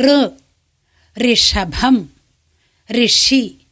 ऋ ऋषि।